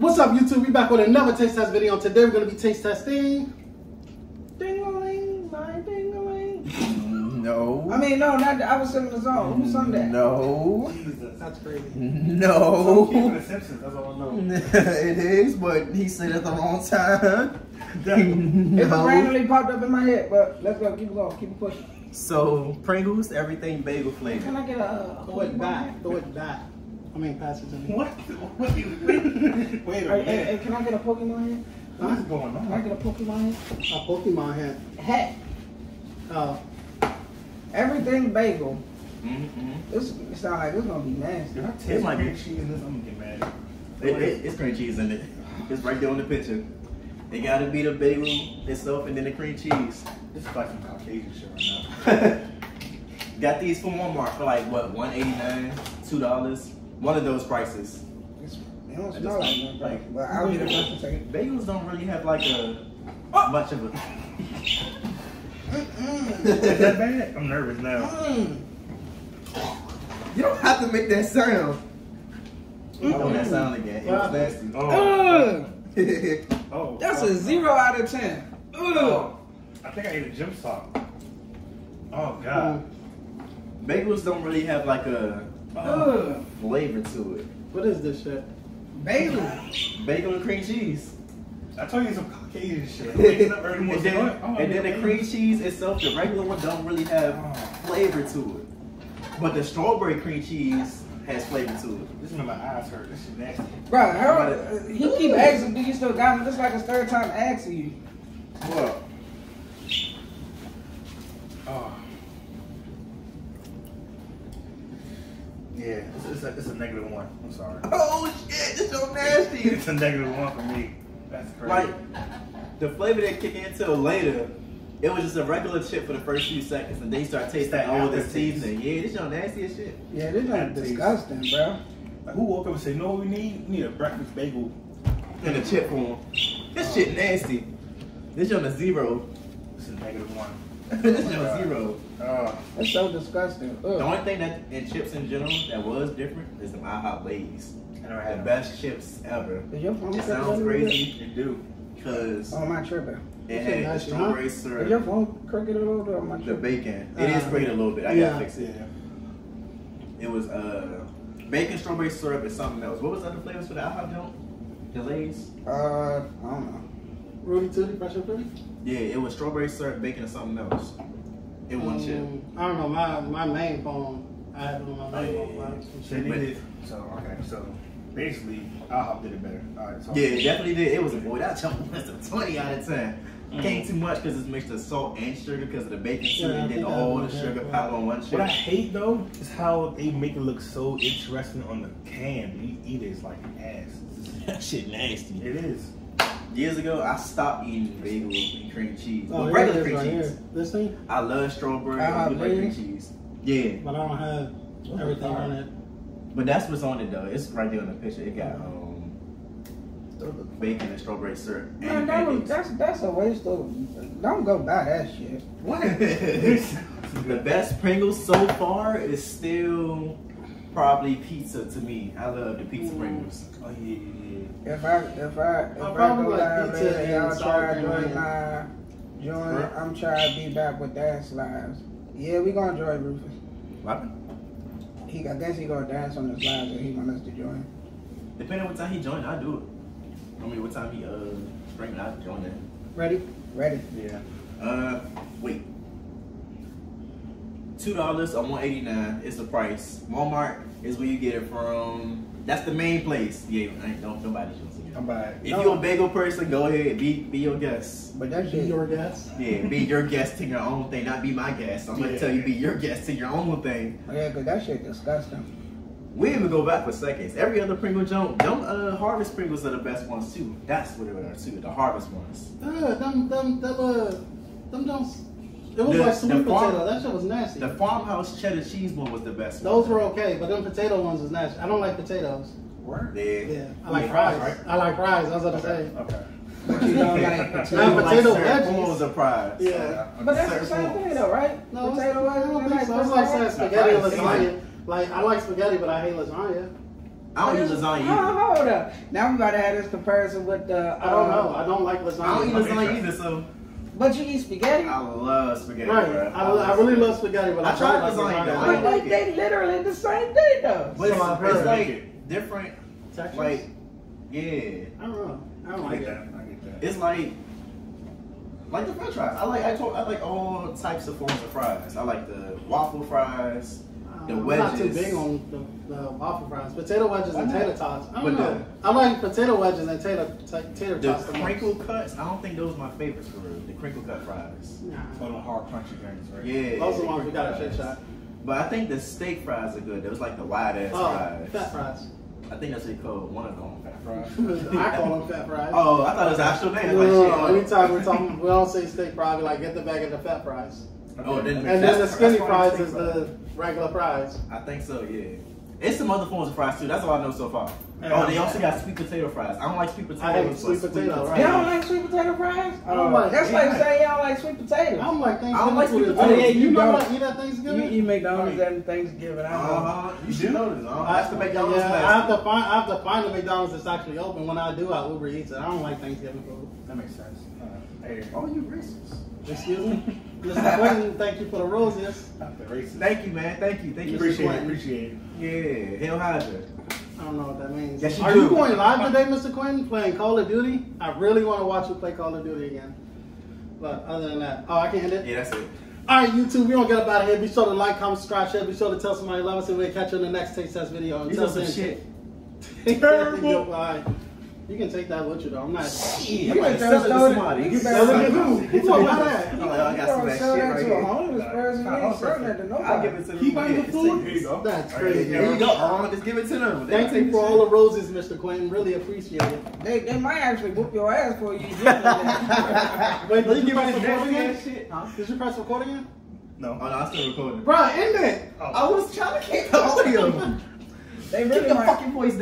What's up, YouTube? We back with another taste test video. Today we're gonna be taste testing. Ding-a-ling, my ding-a-ling. Mm, no. I mean, no, not that. I was singing the song. Who sung that? No. That's crazy. No. The Simpsons, that's all I know. it is, but he said it at the wrong time. It no. randomly popped up in my head, but let's go. Keep it going. Keep it pushing. So Pringles, everything bagel flavor. Can I get a? a Throw it back. Throw it back. I mean, pass it to me. What? What? you- Wait, wait a Hey, hey, hey, can I get a Pokemon head? What is going Can I get a Pokemon hat? A Pokemon head. head? Head. Uh, Everything bagel. Mm-hmm. This it sound like it's gonna be nasty. If I It taste might my be. cheese in this, I'm gonna get mad. It, it, it's cream cheese in it. It's right there on the picture. It gotta be the bagel itself and then the cream cheese. This is like some Caucasian shit right now. Got these from Walmart for like what, one eighty nine, two dollars. One of those prices. It's, it don't smell just- like nothing, bro. like- But I'll get it first and second. Bagels don't really have like a much of a. Mm-mm. Is that bad? I'm nervous now. Mm. You don't have to make that sound. I want that sound again. It was nasty. Oh, Ugh. oh. That's oh, a zero out of ten. Ugh. Oh, I think I ate a gym sock. Oh God. Bagels don't really have like a Ugh. flavor to it. what is this shit? Bagel. Bagel and cream cheese. I told you some Caucasian shit. I'm waking up early and then, oh, and then the cream cheese itself, the regular one, don't really have Oh, flavor to it. But the strawberry cream cheese has flavor to it. this is when my eyes hurt. This shit nasty. Bro, Harold, uh, he keep asking, do you still got him? This like his third time asking you. What? Oh. Yeah, it's, it's, a, it's a negative one. I'm sorry. Oh shit, this so nasty. It's a negative one for me. That's crazy. like the flavor didn't kick in until later. It was just a regular chip for the first few seconds, and then you start tasting That all the seasoning. Yeah, this your nasty as shit. Yeah, this That is tastes- disgusting, bro. Like, who woke up and said, "No, what we need? We need a breakfast bagel." In a chip form. This shit nasty. This on a zero. This is a negative one. This on a zero. Uh, It's so disgusting. The only thing that in chips in general that was different is the IHOP Lay's. I never The best chips ever. Is your phone It crooked sounds little crazy They do. because Oh, my tripping. it It's had the nasty, strawberry Is your syrup, phone crooked a little bit? Or am I the bacon. It is Uh, crooked a little bit. I yeah. gotta fix it. Yeah. It was uh bacon, strawberry syrup, and something else. What was the other flavors for the IHOP joint? The Lay's? Uh, I don't know. Rooty Tooty, fresh and fruity? Yeah, it was strawberry syrup, bacon, or something else. In one chip. Um, I don't know. My my main phone. I have it on my main Oh, phone. yeah, right? yeah. So they needed. So okay. So basically, IHOP did it better. All right. So Yeah, it definitely did. It was a boy. That jump was a 20 out of 10. Came too much because it's mixed with salt and sugar because of the bacon syrup Yeah, and then all the sugar yeah. piled on one What I hate though is how they make it look so interesting on the can. You eat it, it's like ass. That shit nasty. It is. Years ago, I stopped eating bagels and cream cheese. Oh, well, here regular it is cream right cheese. here. This thing, I love strawberry and blueberry cream cheese. Yeah, but I don't have everything on it. but that's what's on it though. It's right there on the picture. It got um, bacon and strawberry syrup. Man, And that was, that's that's a waste of. Don't go buy that shit. What? the best Pringles so far is still probably pizza to me. I love the pizza Pringles. Oh yeah, yeah, If I if I if I I, go like live pizza later, and y'all try cream to join live. Join. Right. I'm trying to be back with dance lives. Yeah, we gonna join Rufus. What? He, I guess he gonna dance on his live, and he want us to join. Depending on what time he join, I do it. I mean, what time he uh streaming, I join it. Ready? Ready? yeah. Uh, wait. Two dollars or one eighty nine is the price. Walmart is where you get it from. That's the main place. Yeah, I ain't no nobody should see it. I'm bad. If No. you're a bagel person, go ahead. Be be your guest. But that Be your guest. Yeah, be your guest to your own thing, not be my guest. I'm gonna tell you, be your guest to your own thing. Yeah, cause that shit disgusting. We even go back for seconds. Every other Pringle jump, them uh, Harvest Pringles are the best ones too. That's what they are too. The Harvest ones. Uh, them, them, them, uh, them don't. It was The- like sweet the farm- potato. That shit was nasty. The farmhouse cheddar cheese one was the best. Those one. were okay, but them potato ones was nasty. I don't like potatoes. Word. Yeah. Yeah, I like fries. right? I like fries. I was gonna say. Okay. But you don't like Nah, potato. Like potato certain veggies. forms of fries. Yeah. But that's the same thing though, right? No, potato I don't think so. like It's like saying spaghetti or lasagna. Like I like spaghetti, but I hate lasagna. I don't eat lasagna Hold, either. hold up. Now we about to have this comparison with the. I don't uh, know. I don't like lasagna. I don't eat lasagna. Okay, lasagna sure. either, so But you eat spaghetti. I love spaghetti. Right. bro. I, I really love spaghetti, but I, I tried don't like lasagna, though. lasagna. I But don't they, like they literally the same thing though. But it's, So I've it's like different, Textures? like yeah. I don't know. I don't I like get it. that. I get that. It's like like the French fries. I like I told I like all types of forms of fries. I like the waffle fries. The I'm not too big on the, the waffle fries. Potato wedges and Why tater tots. I don't know. the- I like potato wedges and tater ta- tater The tots. the crinkle cuts. I don't think those are my favorites for real. The crinkle cut fries. Nah. All the hard crunchy things, right? Yeah. Those are the the ones we got a shit shot. But I think the steak fries are good. Those like the wide ass Oh, fries. fat fries. I think that's what they call one of them. Fat fries. I call them fat fries. Oh, I thought it was actual name. No, Like, no, shit. no. Anytime we're talking, we don't say steak fries. We like get the bag of the fat fries, Oh, then and then the skinny fries is the regular fries. I think so, yeah. It's some other forms of fries too. That's all I know so far. Yeah. oh, they also got sweet potato fries. I don't like sweet potatoes. I hate but sweet potato, right. You don't like sweet potato fries? I don't like- That's like saying y'all like sweet potatoes. I'm like Thanksgiving. I don't like sweet is potatoes. Oh, yeah, you you know don't. what I eat at You eat McDonald's Right. at Thanksgiving. I know. Uh-huh. You should know this. Uh-huh. I, That's the McDonald's yeah, I have to find. I have to find the McDonald's that's actually open. When I do, I Uber Eats it. I don't like Thanksgiving food. That makes sense. Hey, Oh, you racist. Excuse me, Mr. Quentin. Thank you for the roses. not the racist. Thank you, man. Thank you. Thank you. Appreciate Mr. it. Quentin. Appreciate it. Yeah, Hail Hydra. I don't know what that means. Yes, you Are do. you going live today, Mr. Quentin? Playing Call of Duty? I really want to watch you play Call of Duty again. But other than that, oh, I can end it. Yeah, that's it. All right, YouTube, we don't get up out of here. Be sure to like, comment, subscribe, share. Be sure to tell somebody you love us, and we'll catch you in the next Taste Test video. These Until are some then, shit. Yo, all right. You can take that with you, though. I'm not. Shit, You I'm better sell sell it it to- to somebody. you You better better sell it to sell who? it. Who talking about that? I'm like, oh, I got some of that sell shit that right to a here. homeless person. You ain't selling that to nobody. I'll give it to them. He buying the food? see. Here you go. That's crazy. There you go. Uh, just give it to them. Thank you for all the roses, Mr. Quentin. Really appreciate it. They, they might actually whoop your ass for you. giving them that. Wait, Well, did you you give press me record again? shit. Did you press record again? No. Oh no, I'm still recording. Bro, end it. Oh. I was trying to keep the audio. They really your might. fucking voice down.